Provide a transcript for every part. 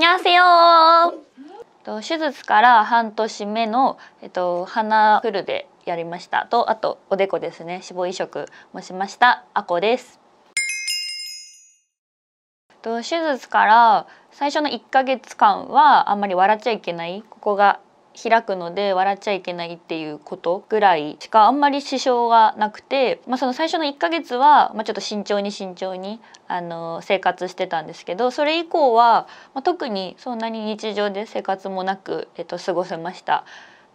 にゃせよと手術から半年目の、えっと、鼻フルでやりました。とあとおでこですね。脂肪移植もしました。あこです。と手術から最初の1ヶ月間はあんまり笑っちゃいけない。ここが開くので笑っちゃいけないっていうことぐらいしかあんまり支障がなくて、まあ、その最初の1ヶ月は、まあ、ちょっと慎重に慎重にあの生活してたんですけどそれ以降は、まあ、特にそんなに日常で生活もなく、えっと、過ごせました。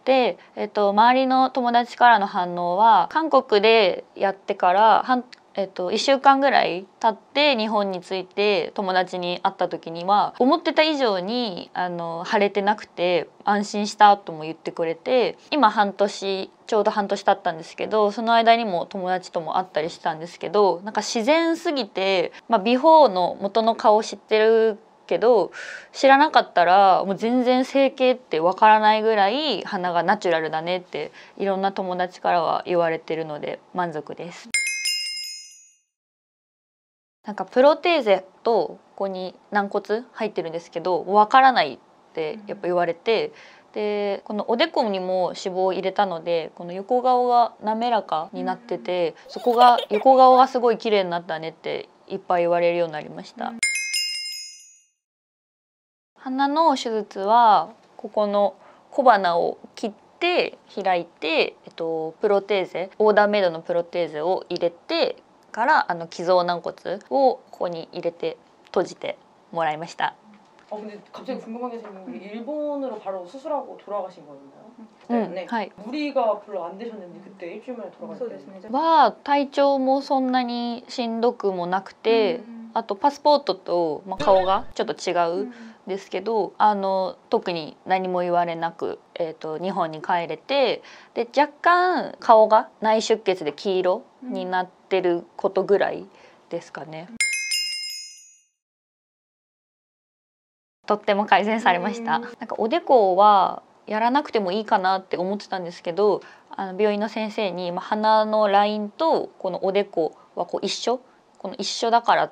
で、えっと、周りの友達からの反応は韓国でやってから半えっと、1週間ぐらい経って日本に着いて友達に会った時には思ってた以上にあの腫れてなくて安心したとも言ってくれて今半年ちょうど半年経ったんですけどその間にも友達とも会ったりしたんですけどなんか自然すぎて、まあ、ビフォーの元の顔を知ってるけど知らなかったらもう全然整形ってわからないぐらい鼻がナチュラルだねっていろんな友達からは言われてるので満足です。なんかプロテーゼとここに軟骨入ってるんですけどわからないってやっぱ言われて、でこのおでこにも脂肪を入れたのでこの横顔が滑らかになっててそこが横顔がすごい綺麗になったねっていっぱい言われるようになりました。鼻の手術はここの小鼻を切って開いて、えっと、プロテーゼオーダーメイドのプロテーゼを入れてからあの寄贈軟骨をここに入れて閉じてもらいました。아근데갑자기궁금한게생긴게일본으로바로수술하고돌아가신거였나요그때네無理が별로안되셨는데그때일주일만에돌아가셨대요は体調もそんなにしんどくもなくて、あとパスポートと、まあ、顔がちょっと違うですけどあの特に何も言われなく、えーと、日本に帰れてで若干顔が内出血で黄色になって ることぐらいですかね。とっても改善されました。なんかおでこはやらなくてもいいかなって思ってたんですけどあの病院の先生に、まあ、鼻のラインとこのおでこはこう一緒？この一緒だから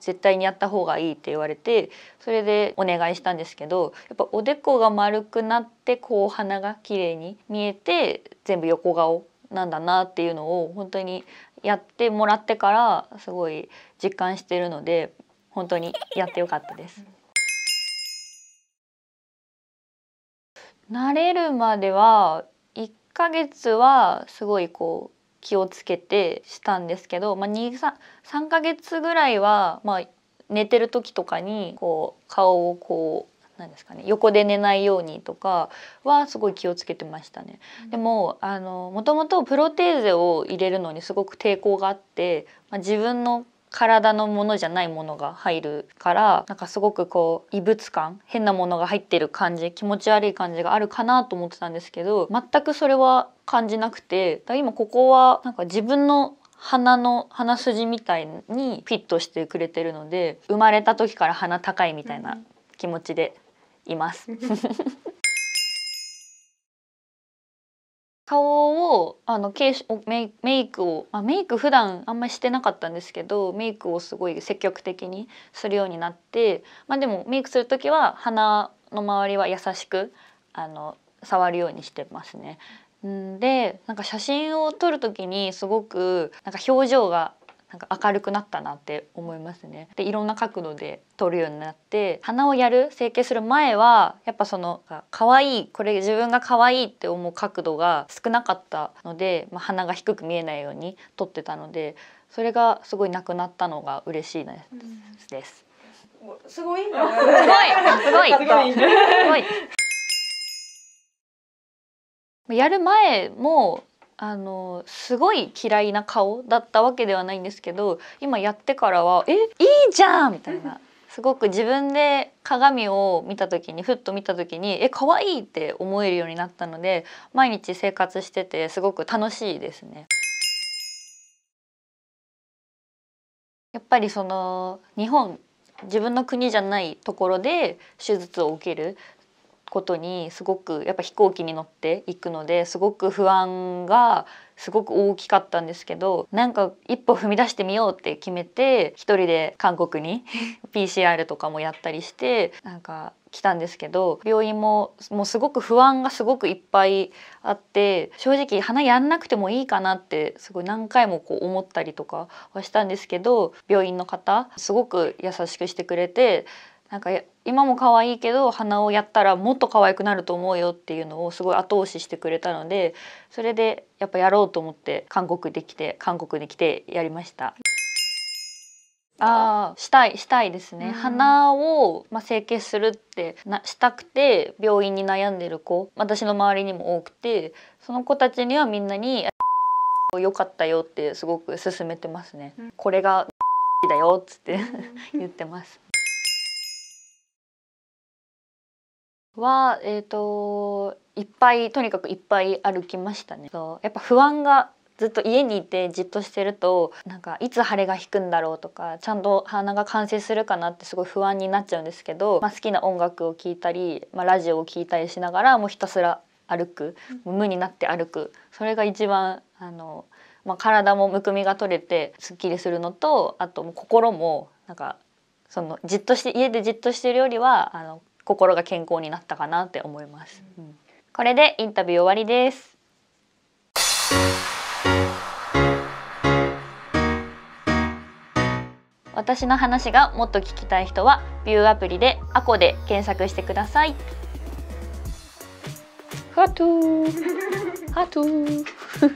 絶対にやった方がいいって言われてそれでお願いしたんですけどやっぱおでこが丸くなってこう鼻が綺麗に見えて全部横顔なんだなっていうのを本当にやってもらってからすごい実感してるので本当にやってよかったです。慣れるまでは1ヶ月はすごいこう気をつけてしたんですけど、まあ、3ヶ月ぐらいは、まあ、寝てる時とかにこう顔をこうなんですかね横で寝ないようにとかはすごい気をつけてましたね。でもあのもともとプロテーゼを入れるのにすごく抵抗があって、まあ、自分の体のものじゃないものが入るからなんかすごくこう異物感変なものが入ってる感じ気持ち悪い感じがあるかなと思ってたんですけど全くそれは感じなくて今ここはなんか自分の鼻の鼻筋みたいにフィットしてくれてるので生まれた時から鼻高いみたいな気持ちでいます。顔をあのメメイクをあメイク普段あんまりしてなかったんですけどメイクをすごい積極的にするようになってまあでもメイクする時は鼻の周りは優しくあの触るようにしてますね。でなんか写真を撮る時にすごくなんか表情がなんか明るくなったなって思いますね。でいろんな角度で撮るようになって鼻をやる整形する前はやっぱその可愛いこれ自分が可愛いって思う角度が少なかったので、まあ、鼻が低く見えないように撮ってたのでそれがすごいなくなったのが嬉しいです。す。ごい。すごい。すごい。すごい。やる前もあのすごい嫌いな顔だったわけではないんですけど今やってからは「えいいじゃん!」みたいな。すごく自分で鏡を見た時にふっと見た時にえ可愛いって思えるようになったので毎日生活しててすごく楽しいですね。やっぱりその日本自分の国じゃないところで手術を受けることにすごくやっぱ飛行機に乗っていくのですごく不安がすごく大きかったんですけどなんか一歩踏み出してみようって決めて一人で韓国に PCR とかもやったりしてなんか来たんですけど病院ももうすごく不安がすごくいっぱいあって正直鼻やんなくてもいいかなってすごい何回もこう思ったりとかはしたんですけど病院の方すごく優しくしてくれてなんか今も可愛いけど鼻をやったらもっと可愛くなると思うよっていうのをすごい後押ししてくれたのでそれでやっぱやろうと思って韓国で来て韓国に来てやりました。ああしたいしたいですね、うん、鼻を、まあ、整形するってなしたくて病院に悩んでる子私の周りにも多くてその子たちにはみんなに「よかったよ」ってすごく勧めてますね。うん、これがだよっつって言ってます。はえっ、ー、といっぱいとにかくいっぱい歩きましたね。そうやっぱ不安がずっと家にいてじっとしてるとなんかいつ腫れが引くんだろうとかちゃんと鼻が完成するかなってすごい不安になっちゃうんですけど、まあ、好きな音楽を聴いたり、まあ、ラジオを聴いたりしながらもうひたすら歩く。無になって歩く。それが一番あの、まあ、体もむくみが取れてすっきりするのとあとも心もなんかそのじっとして家でじっとしてるよりはあの心が健康になったかなって思います、うん、これでインタビュー終わりです。私の話がもっと聞きたい人はビューアプリでアコで検索してください。ハトゥー。ハトゥー。